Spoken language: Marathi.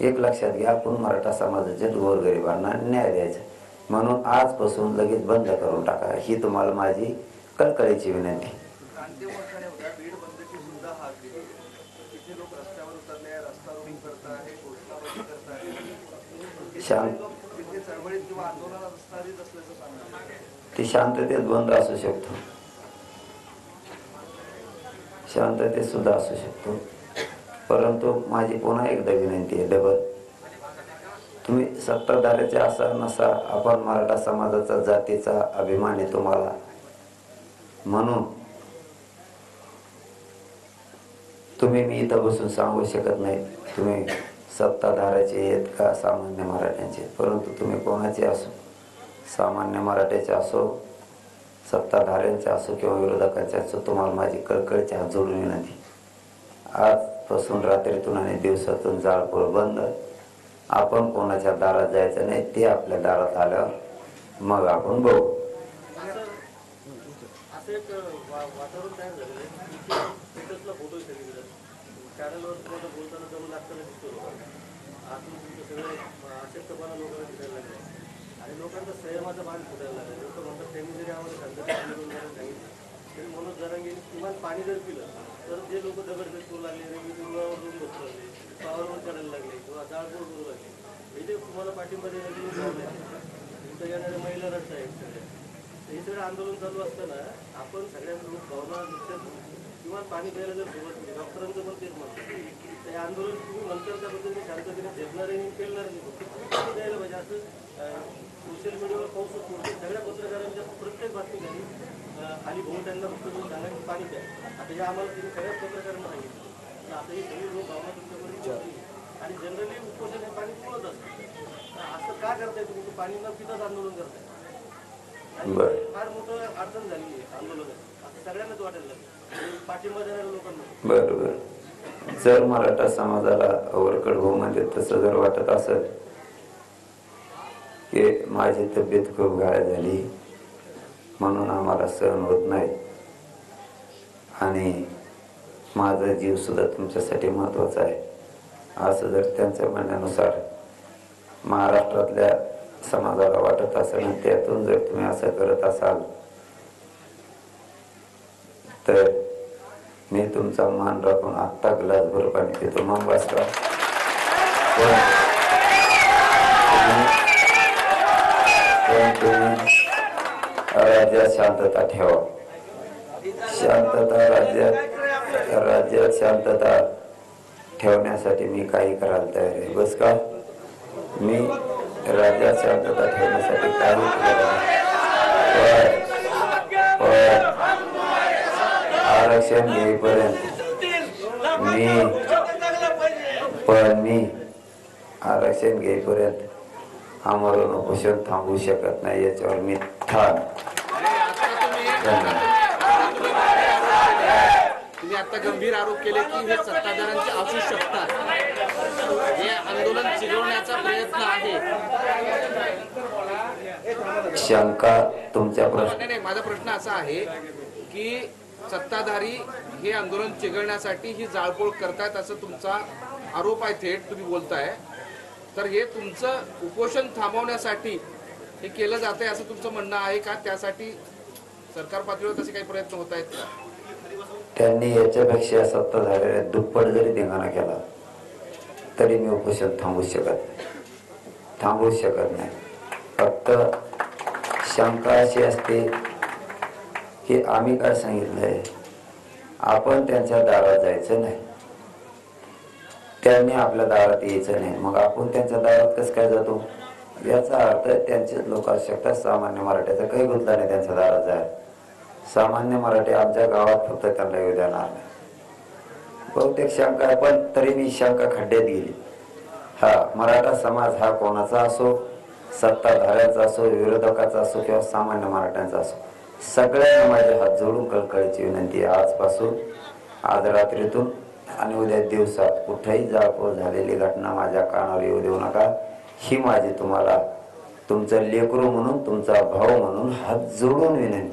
एक लक्षात घ्या आपण मराठा समाजाच्या गोरगरिबांना न्याय द्यायचा. म्हणून आजपासून लगेच बंद करून टाका. ही तुम्हाला माझी कळकळीची विनंती. ती शांततेत बंद असू शकतो. शांततेत सुद्धा असू शकतो. परंतु माझी पुन्हा एकदा विनंती आहे डबल. तुम्ही सत्ताधाऱ्याचे असा नसा आपण मराठा समाजाचा जातीचा अभिमान आहे तुम्हाला. म्हणून तुम्ही मी इथं बसून सांगू शकत नाही तुम्ही सत्ताधाऱ्याचे आहेत का सामान्य मराठ्यांचे आहेत. परंतु तुम्ही कोणाचे असो सामान्य मराठ्याचे असो सत्ताधाऱ्यांचे असो किंवा विरोधकांचे असो तुम्हाला माझी कळकळची हात जोडून विनंती. पासून रात्रीतून आणि दिवसातून जाळपोळ बंद. आपण कोणाच्या दारात जायचं नाही ते आपल्या दारात आल्यावर मग आपण बघू. आणि लोकांचा संयमाचा मान फुटायला लागला. लोक म्हणतात त्यांनी जरी आम्हाला शांतता आंदोलन करायला सांगितलं तरी मनोज जरांगेने किमान पाणी जर पिलं तर जे लोक दगडफेक करू लागले रेल्वे रुळावर बसू लागले पावरवर करायला लागले किंवा जाळपोळ करू लागले इथे तुम्हाला पाठिंबा देण्याची तुमच्या येणाऱ्या महिला रट्ट आहेत सगळ्या. हे सगळं आंदोलन चालू असताना आपण सगळ्या लोक भावना लक्षात किमान पाणी प्यायला जर सुरुवात केली डॉक्टरांचं पण तेच म्हणतं ते आंदोलन तुम्ही म्हणतात त्याबद्दल पद्धतीने शांततेने झेपणारे आणि पेलणार नाही द्यायला पाहिजे असं सोशल मीडिया खाली भाऊ त्यांना फक्त तुम्ही सांगा की पाणी प्या. आता हे आम्हाला तुम्ही सगळ्याच पत्रकारांना सांगितलं तर आता ही सगळी लोक भावना. आणि जनरली उपोषण हे पाणी असतं. तर असं का करताय तुम्ही? पाणी न पिताच आंदोलन करताय. बरं. फार मोठं अडचण झाली आहे आंदोलनात. असं सगळ्यांनाच वाटायला लागलं. पाठिंबा देणाऱ्या लोकांना. बरोबर जर मराठा समाजाला वरकड हो म्हणजे तसं जर वाटत असेल की माझी तब्येत खूप घाळ झाली म्हणून आम्हाला सहन होत नाही. आणि माझा जीवसुद्धा तुमच्यासाठी महत्त्वाचा आहे. असं जर त्यांच्या म्हणण्यानुसार महाराष्ट्रातल्या समाजाला वाटत असेल आणि त्यातून जर तुम्ही असं करत असाल तर मी तुमचा मान राखून आत्ता ग्लास भर पाणी पितो. मग वाचता पण तुम्ही राज्यात शांतता ठेवा. शांतता राज्यात राज्यात शांतता ठेवण्यासाठी मी काही करायला तयार आहे. बस का? मी राज्यात शांतता ठेवण्यासाठी काही केलं पण- पण आरक्षण घेईपर्यंत मी पण मी आरक्षण घेईपर्यंत आम्हाला उपोषण थांबवू शकत नाही याच्यावर मी धन्यवाद तुम्ही आता गंभीर आरोप केले की हे सत्ताधाऱ्यांचे असू शकतात. हे आंदोलन चिघळण्याचा प्रयत्न आहे. शंका तुमच्या प्रश्न नाही नाही माझा प्रश्न असा आहे की सत्ताधारी हे आंदोलन चिघळण्यासाठी ही जाळपोळ करतायत असं तुमचा आरोप आहे थेट तुम्ही बोलताय. तर हे तुमचं उपोषण थांबवण्यासाठी हे केलं जात आहे असं तुमचं म्हणणं आहे का? त्यासाठी सरकार पातळीवर तसे काही प्रयत्न होत आहेत का? त्यांनी याच्यापेक्षा सत्ता झालेल्या दुप्पट जरी धिंगाणा केला तरी मी उपोषण थांबवू शकत नाही. थांबवू शकत नाही. फक्त शंका अशी असते की आम्ही काय सांगितलंय? आपण त्यांच्या दारात जायचं नाही. त्यांनी आपल्या दारात यायचं नाही. मग आपण त्यांच्या दारात कसं काय जातो? याचा अर्थ त्यांचेच लोक असू शकतात सामान्य मराठ्याचा काही गुंतला नाही त्यांचा दाराचा आहे सामान्य मराठी आमच्या गावात फक्त त्यांना येऊ देणार नाही. बहुतेक शंका आहे पण तरी मी शंका खड्ड्यात गेली. हा मराठा समाज हा कोणाचा असो सत्ताधाऱ्याचा असो विरोधकाचा असो किंवा सामान्य मराठ्यांचा असो सगळ्यांना माझे हात जोडून कळकळीची विनंती आहे. आजपासून आज रात्रीतून आणि उद्या दिवसात कुठेही जाळपोळ झालेली घटना माझ्या कानावर येऊ देऊ नका. ही माझी तुम्हाला तुमचं लेकरू म्हणून तुमचा भाऊ म्हणून हात जोडून विनंती.